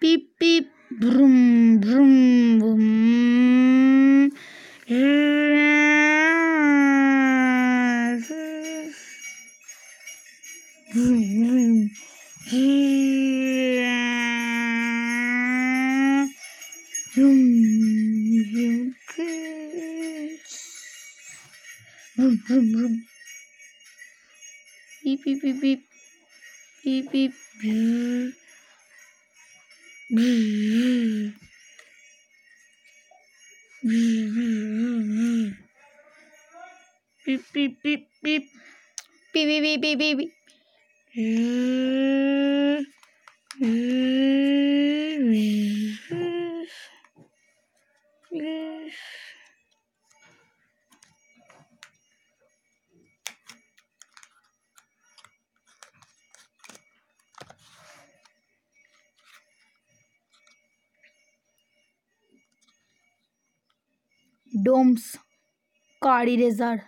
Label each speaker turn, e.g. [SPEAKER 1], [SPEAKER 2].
[SPEAKER 1] beep beep brum brum brum vroom, vroom, vroom. Beep beep beep beep beep beep. 日日日日日日，哔哔哔哔，哔哔哔哔哔哔，日日日日日。Doms car eraser